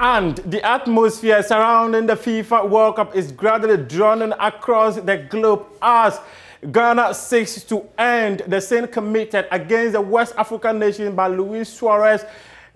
And the atmosphere surrounding the FIFA World Cup is gradually drowning across the globe as Ghana seeks to end the sin committed against the West African nation by Luis Suarez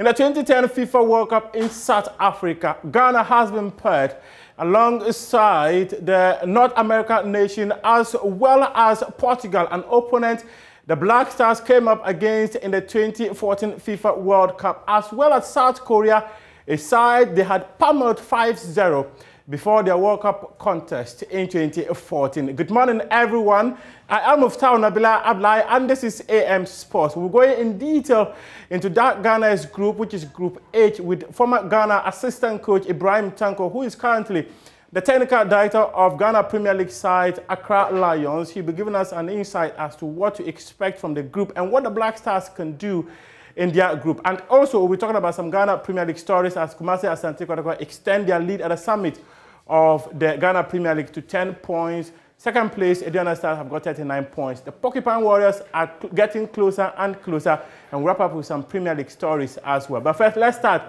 in the 2010 FIFA World Cup in South Africa. Ghana has been paired alongside the North American nation as well as Portugal, an opponent the Black Stars came up against in the 2014 FIFA World Cup, as well as South Korea a side they had pummeled 5-0 before their World Cup contest in 2014. Good morning, everyone. I am Muftau Nabila Ablai, and this is AM Sports. We're going in detail into that Ghana's group, which is Group H, with former Ghana assistant coach Ibrahim Tanko, who is currently the technical director of Ghana Premier League side Accra Lions. He'll be giving us an insight as to what to expect from the group and what the Black Stars can do in their group. And also, we'll be talking about some Ghana Premier League stories as Kumasi Asante Kotoko extend their lead at the summit of the Ghana Premier League to 10 points. Second place, Aduana Stars have got 39 points. The Porcupine Warriors are getting closer and closer. And wrap up with some Premier League stories as well. But first, let's start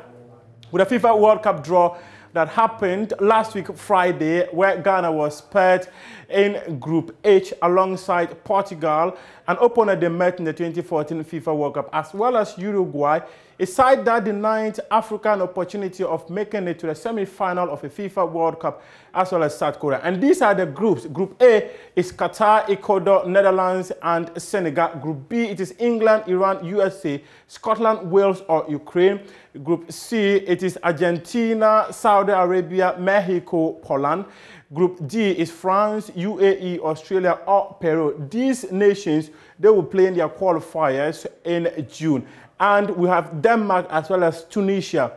with the FIFA World Cup draw that happened last week, Friday, where Ghana was paired in Group H alongside Portugal, an opponent they met in the 2014 FIFA World Cup, as well as Uruguay, a side that denied Africa an opportunity of making it to the semi-final of a FIFA World Cup, as well as South Korea. And these are the groups. Group A is Qatar, Ecuador, Netherlands, and Senegal. Group B, it is England, Iran, USA, Scotland, Wales, or Ukraine. Group C, it is Argentina, Saudi Arabia, Mexico, Poland. Group D is France, UAE, Australia, or Peru. These nations, they will play in their qualifiers in June. And we have Denmark as well as Tunisia,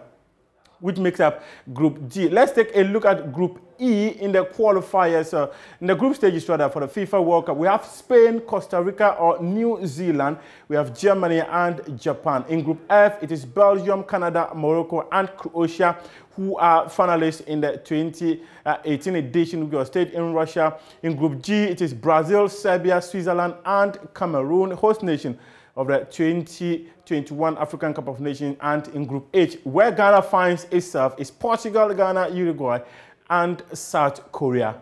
which makes up Group D. Let's take a look at Group E in the qualifiers, uh, in the group stages rather, for the FIFA World Cup. We have Spain, Costa Rica or New Zealand. We have Germany and Japan. In Group F, it is Belgium, Canada, Morocco and Croatia who are finalists in the 2018 edition, which was stayed in Russia. In Group G, it is Brazil, Serbia, Switzerland and Cameroon, host nation of the 2021 African Cup of Nations and in Group H, where Ghana finds itself is Portugal, Ghana, Uruguay, and South Korea.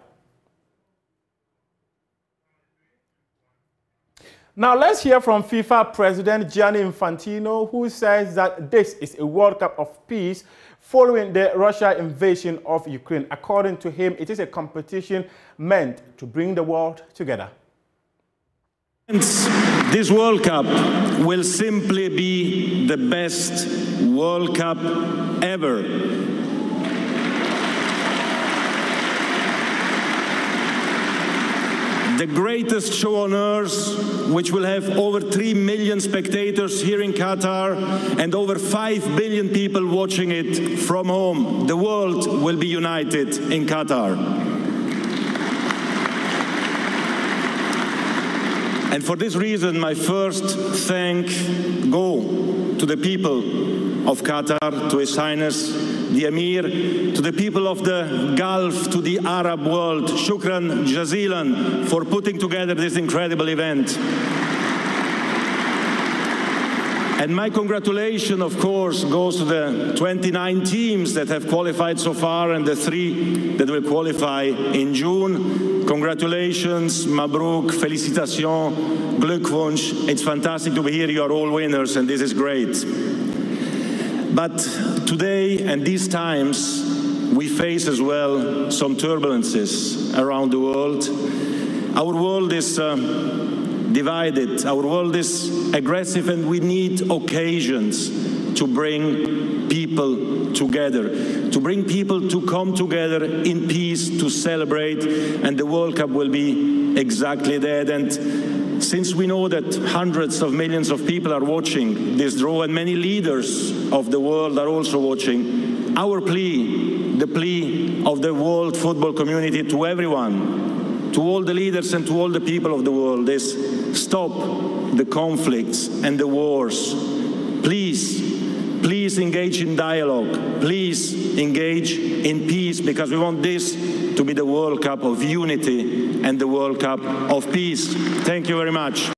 Now let's hear from FIFA President Gianni Infantino, who says that this is a World Cup of peace following the Russia invasion of Ukraine. According to him, it is a competition meant to bring the world together. This World Cup will simply be the best World Cup ever the greatest show on earth, which will have over 3 million spectators here in Qatar and over 5 billion people watching it from home. The world will be united in Qatar. And for this reason, my first thank go to the people of Qatar, to His Highness the Emir, to the people of the Gulf, to the Arab world. Shukran jazilan for putting together this incredible event. And my congratulations, of course, goes to the 29 teams that have qualified so far and the three that will qualify in June. Congratulations, Mabruk, Félicitations, Glückwunsch. It's fantastic to be here. You are all winners, and this is great. But today and these times, we face as well some turbulences around the world. Our world is uh, divided, our world is aggressive, and we need occasions to bring people together, to bring people to come together in peace to celebrate, and the World Cup will be exactly that. And since we know that hundreds of millions of people are watching this draw and many leaders of the world are also watching, our plea, the plea of the world football community to everyone, to all the leaders and to all the people of the world is stop the conflicts and the wars. Please, please engage in dialogue. Please engage in peace because we want this to be the World Cup of unity and the World Cup of peace. Thank you very much.